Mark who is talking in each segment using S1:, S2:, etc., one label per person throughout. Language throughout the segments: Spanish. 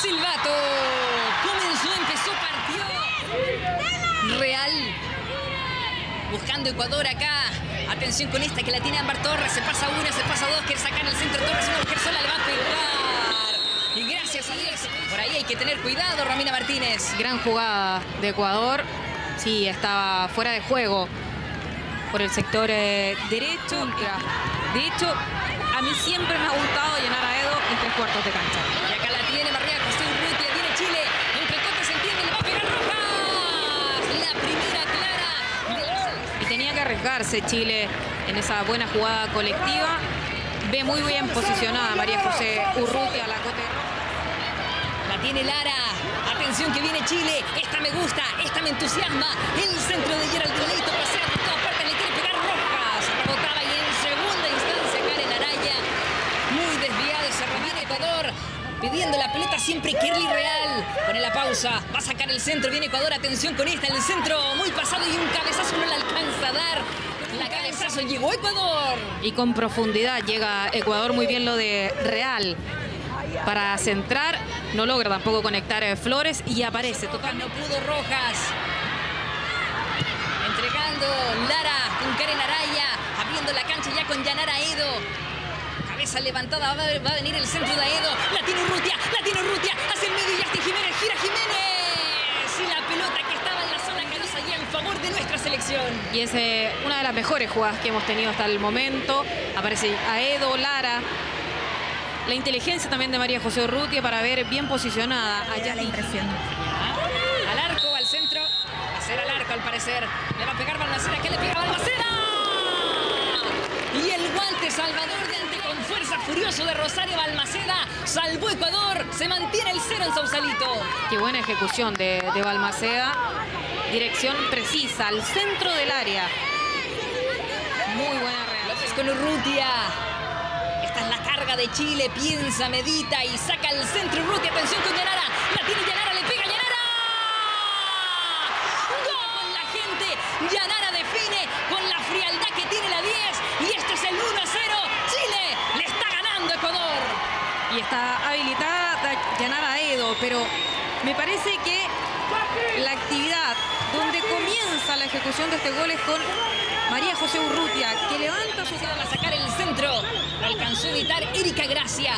S1: silbato. Comenzó, empezó, partió. Real. Buscando Ecuador acá. Atención con esta que la tiene Ámbar Torres. Se pasa una, se pasa dos. Quiere sacar el centro Torres. Una mujer sola le va a pegar. Y gracias a Dios. Por ahí hay que tener cuidado, Romina Martínez.
S2: Gran jugada de Ecuador. Sí, estaba fuera de juego por el sector eh, derecho. De hecho, a mí siempre me ha gustado llenar a Edo en tres cuartos de cancha.
S1: Y acá la tiene María José Urrutia, viene Chile, entre toques se entiende, le va a pegar Rojas. La primera clara de la
S2: Y tenía que arriesgarse Chile en esa buena jugada colectiva. Ve muy bien posicionada María José Urrutia, la cote
S1: La tiene Lara. Atención que viene Chile. Esta me gusta, esta me entusiasma. El centro de Gerald Leito pasea por todas partes, le quiere pegar Rojas. Rebotaba y en segunda instancia Karen Araya. Muy desviado ese remate Ecuador. Pidiendo la pelota siempre Kerly Real. Pone la pausa. Va a sacar el centro. Viene Ecuador. Atención con esta. El centro muy pasado y un cabezazo no le alcanza. La llegó Ecuador.
S2: Y con profundidad llega Ecuador muy bien lo de Real. Para centrar, no logra tampoco conectar eh, Flores y aparece
S1: total. No pudo Rojas. Entregando Lara con Karen Araya. Abriendo la cancha ya con Yanara Edo. Cabeza levantada, va a, venir el centro de Edo. La tiene Urrutia, la tiene Urrutia. Hace el medio y Jiménez. Gira Jiménez. Y la pelota que estaba en la zona canosa ya en favor de nuestra selección.
S2: Y es eh, una de las mejores jugadas que hemos tenido hasta el momento. Aparece Aedo, Lara. La inteligencia también de María José Urrutia para ver bien posicionada allá
S3: la impresión.
S1: Al arco, al centro. Va a ser al arco al parecer. Le va a pegar Balmaceda. ¿Qué le pega Balmaceda? Y el guante salvador de ante con fuerza furioso de Rosario Balmaceda. Salvó Ecuador. Se mantiene el cero en Sausalito.
S2: Qué buena ejecución de, de Balmaceda. Dirección precisa al centro del área. Muy buena reacción.
S1: Con Urrutia. Esta es la carga de Chile. Piensa, medita y saca el centro Urrutia. Atención con Yanara. La tiene Yanara. Le pega Yanara. ¡Gol! La gente. Yanara define con la frialdad que tiene la 10. Y este es el 1 a 0. Chile le está ganando a Ecuador.
S2: Y está habilitada Yanara Edo, pero me parece que la actividad donde comienza la ejecución de este gol es con María José Urrutia, que levanta su...
S1: Va a sacar el centro. Alcanzó a evitar Erika Gracia.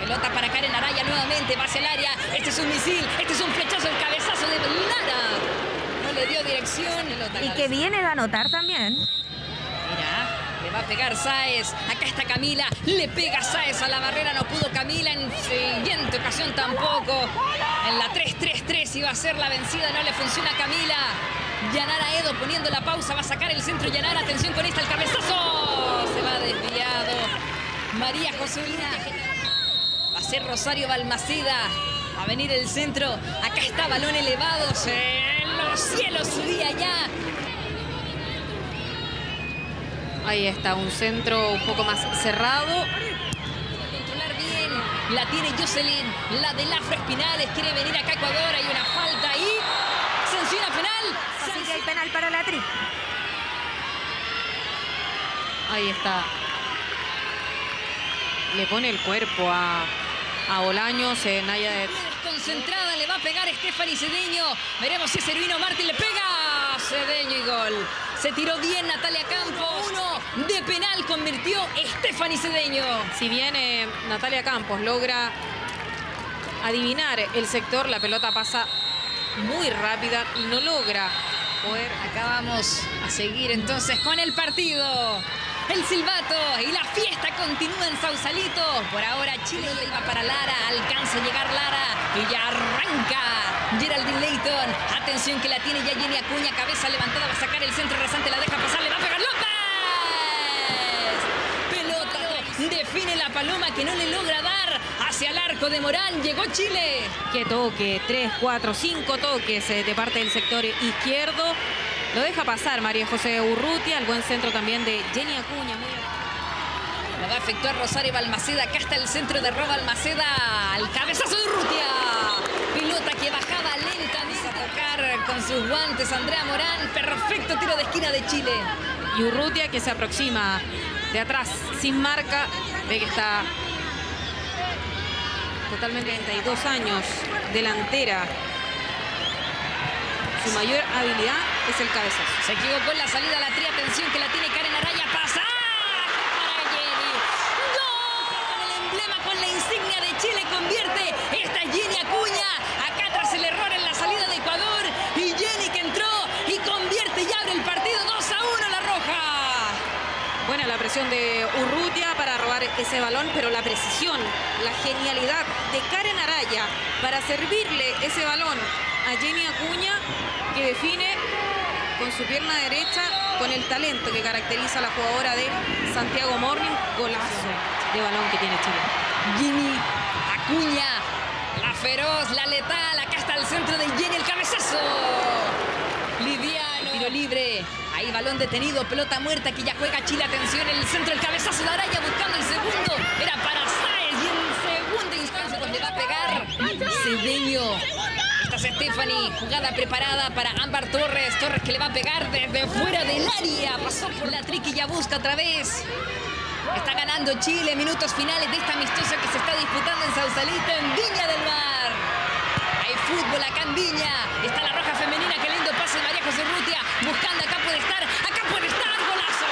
S1: Pelota para Karen Araya nuevamente. Va hacia el área. Este es un misil. Este es un flechazo. El cabezazo de Lara. No le dio dirección. Pelota
S3: Y que viene de anotar también.
S1: Va a pegar Sáez. Acá está Camila. Le pega Sáez a la barrera. No pudo Camila. En siguiente ocasión tampoco. En la 3-3-3 iba a ser la vencida. No le funciona Camila. Yanara Edo poniendo la pausa. Va a sacar el centro Yanara. Atención con esta. El cabezazo. Se va desviado. María Joselina. Va a ser Rosario Balmaceda. Va a venir el centro. Acá está balón elevado. En los cielos subía ya.
S2: Ahí está, un centro un poco más cerrado.
S1: Controlar bien. La tiene Jocelyn. La del Afro Espinales. Quiere venir acá a Ecuador. Hay una falta ahí. Sanciona penal.
S3: Así que hay penal para la tri.
S2: Ahí está. Le pone el cuerpo a, a Bolaños, eh, Naya de...
S1: Concentrada, le va a pegar Stephanie Cedeño. Veremos si es Ervino Martín. Le pega Cedeño y gol. Se tiró bien Natalia Campos. Uno de penal convirtió Stephanie Cedeño.
S2: Si bien eh, Natalia Campos logra adivinar el sector, la pelota pasa muy rápida y no logra poder...
S1: Acá vamos a seguir entonces con el partido. El silbato y la fiesta continúa en Sausalito. Por ahora Chile va para Lara. Alcanza a llegar Lara y ya arranca Geraldine Layton. Atención que la tiene ya Jenny Acuña. Cabeza levantada va a sacar el centro rasante. La deja pasar. Le va a pegar López. Pelota. Define la paloma que no le logra dar hacia el arco de Morán. Llegó Chile.
S2: Qué toque, tres, cuatro, cinco toques eh, de parte del sector izquierdo. Lo deja pasar María José Urrutia, el buen centro también de Jenny Acuña. Muy...
S1: Lo va a efectuar Rosario Balmaceda. Acá está el centro de Roba Balmaceda. El cabezazo de Urrutia. Pelota que bajaba lentamente a tocar con sus guantes Andrea Morán. Perfecto tiro de esquina de Chile.
S2: Y Urrutia que se aproxima de atrás sin marca. Ve que está totalmente 32 años, delantera. Su mayor habilidad es el cabezazo.
S1: Se equivocó en la salida a la tri. Atención que la tiene Karen Araya. Pasa. Para Jenny. ¡Gol! Con el emblema, con la insignia de Chile convierte. Esta es Jenny Acuña. Acá tras el error en la salida de Ecuador. Y Jenny que entró y convierte y abre el partido 2 a 1 la roja.
S2: Buena la presión de Urrutia para robar ese balón, pero la precisión, la genialidad de Karen Araya para servirle ese balón a Jenny Acuña, que define con su pierna derecha, con el talento que caracteriza a la jugadora de Santiago Morning. Golazo de balón que tiene Chile.
S1: Jenny Acuña. La feroz, la letal. Acá está el centro de Jenny, el cabezazo. Libre. Ahí balón detenido, pelota muerta que ya juega Chile. Atención, el centro, el cabezazo de Araya buscando el segundo. Era para Sáez y en segunda instancia le va a pegar Cedeño. Esta es Stephanie, jugada preparada para Ámbar Torres. Torres que le va a pegar desde fuera del área. Pasó por la triqui y ya busca otra vez. Está ganando Chile, minutos finales de esta amistosa que se está disputando en Sausalito, en Viña del Mar. Hay fútbol acá en Viña. Está la roja femenina, qué lindo pase de María José Urrutia. Buscando, acá puede estar, acá puede estar, golazo.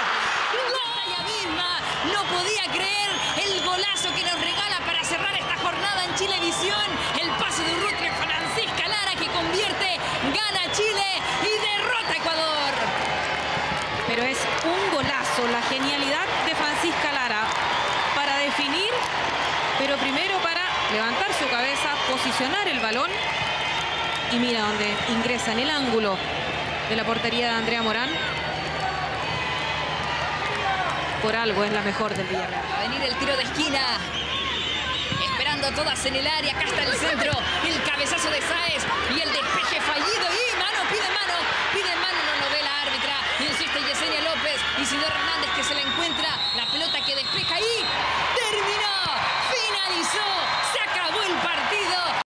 S1: Misma no podía creer el golazo que nos regala para cerrar esta jornada en Chilevisión. El pase de Urrutia, Francisca Lara que convierte, gana Chile y derrota Ecuador.
S2: Pero es un golazo, la genialidad de Francisca Lara para definir, pero primero para levantar su cabeza, posicionar el balón y mira dónde ingresa en el ángulo de la portería de Andrea Morán. Por algo es la mejor del Villarreal.
S1: Va a venir el tiro de esquina. Esperando todas en el área. Acá está el centro. El cabezazo de Sáez.